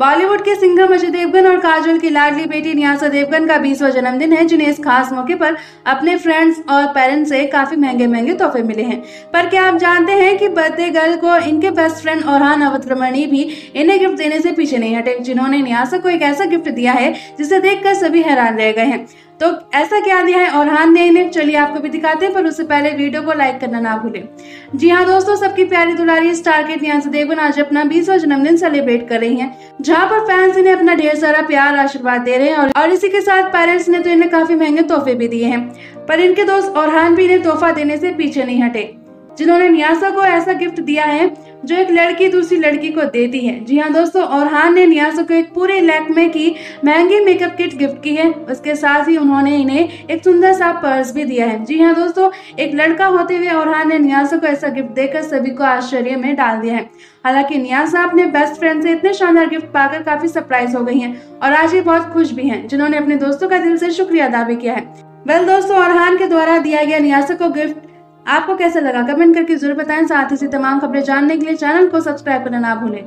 बॉलीवुड के सिंगर अजय देवगन और काजल की लाडली बेटी न्यासा देवगन का बीसवा जन्मदिन है, जिन्हें इस खास मौके पर अपने फ्रेंड्स और पेरेंट्स से काफ़ी महँगे महँगे तोहफे मिले हैं। पर क्या आप जानते हैं कि बर्थडे गर्ल को इनके बेस्ट फ्रेंड और हान अवतरमणी भी इन्हें गिफ्ट देने से पीछे नहीं हटे, जिन्होंने न्यासा को एक ऐसा गिफ्ट दिया है, जिसे देखकर सभी हैरान रह गए हैं। तो ऐसा क्या दिया है? और हाँ ने इन्हें। चलिए आपको भी दिखाते हैं पर उससे पहले वीडियो को लाइक करना ना भूलें। जी हाँ दोस्तों सबकी प्यारी दुलारी स्टार के न्यास देवगन आज अपना बीसवा जन्मदिन सेलिब्रेट कर रही हैं। जहाँ पर फैंस इन्हें अपना ढेर सारा प्यार आशीर्वाद दे रहे हैं और, और इसी के साथ पेरेंट्स ने तो इन्हें काफ़ी महँगे तोहफे भी दिए हैं। पर इनके दोस्त और भी इन्हें तोहफा देने से पीछे नहीं हटे। जिन्होंने न्यासा को ऐसा गिफ्ट दिया है, जो एक लड़की दूसरी लड़की को देती है। जी हाँ दोस्तों, औरहान ने न्यासा को एक पूरे लैक्मे की महँगी मेकअप किट गिफ्ट की है। उसके साथ ही उन्होंने इन्हें एक सुंदर सा पर्स भी दिया है। जी हाँ दोस्तों, एक लड़का होते हुए औरहान ने न्यासा को ऐसा गिफ्ट देकर सभी को आश्चर्य में डाल दिया है। हालाँकि न्यासा अपने बेस्ट फ्रेंड से इतने शानदार गिफ्ट पाकर काफ़ी सरप्राइज़ हो गई हैं और आज ये बहुत खुश भी हैं, जिन्होंने अपने दोस्तों का दिल से शुक्रिया अदा भी किया है। वेल दोस्तों, औरहान के द्वारा दिया गया न्यासा को गिफ्ट आपको कैसा लगा? कमेंट करके ज़रूर बताएँ। साथ ही तमाम खबरें जानने के लिए चैनल को सब्सक्राइब करना ना भूलें।